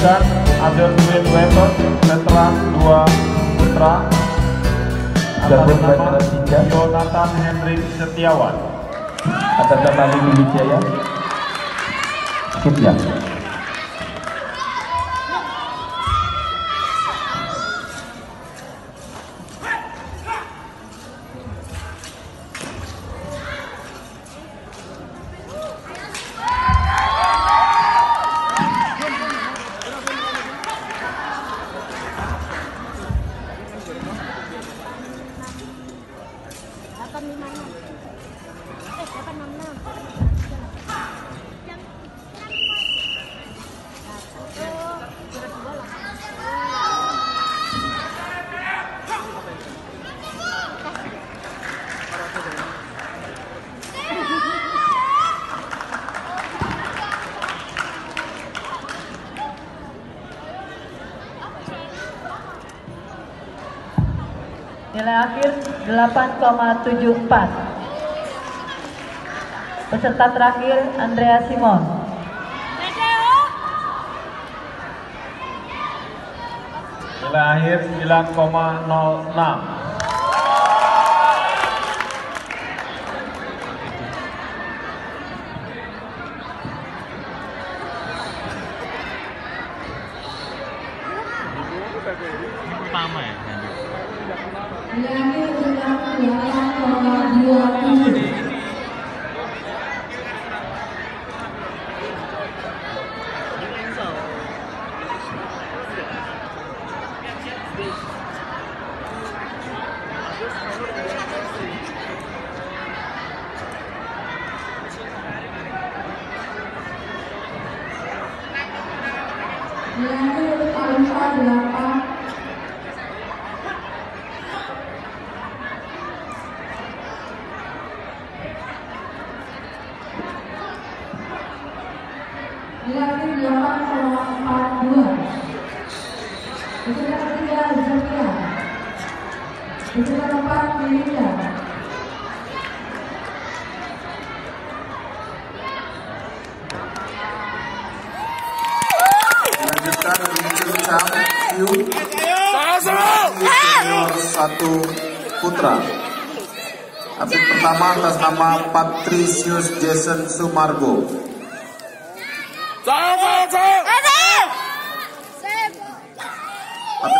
Lanjutkan ada Twin Weapon Veteran 2 Putra atas nama. Yonatan Hendrik Setiawan. atas nama Lili Wijaya skip ya นี้มันเอ็ดแล้วก็น้ำหน้า Nilai akhir 8,74. Peserta terakhir Andrea Simon. Nilai akhir 9,06. Nilai Peserta ketiga Zafia. Peserta keempat Melinda. Lanjutkan Chang Yu. Senior 1 Putra. Atlet pertama atas nama Patricius Jason Sumargo Dari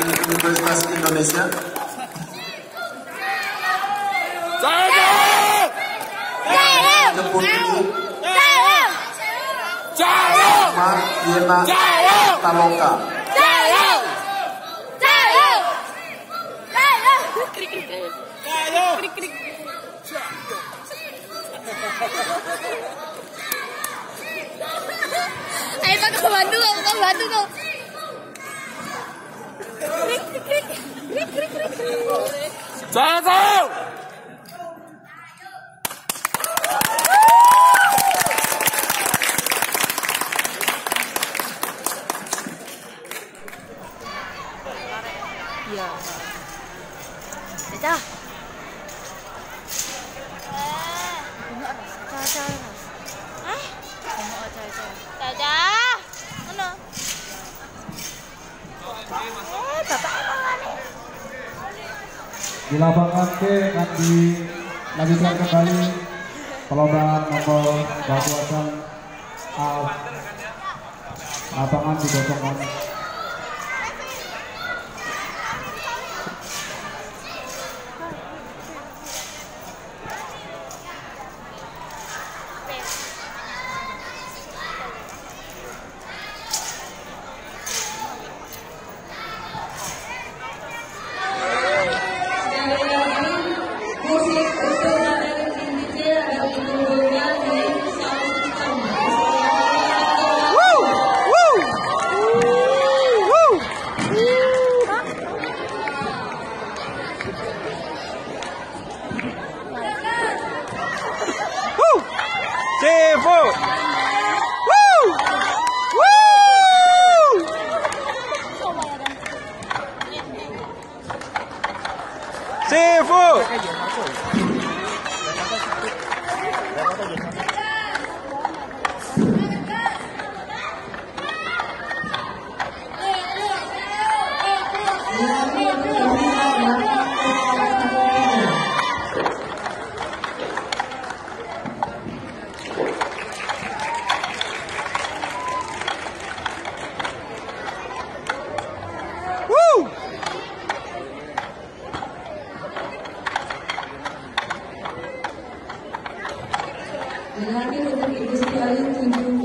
Universitas Indonesia Yena Taloka Pak kau bantu kau, kau bantu kau. Iya. Dah. Caca. Hah? Dadah. Di lapangan C akan dilanjutkan kembali perlombaan nomor bakuasan A. Lapangan dikosongkan. Evo! Uh! uh! And I think that it is the other thing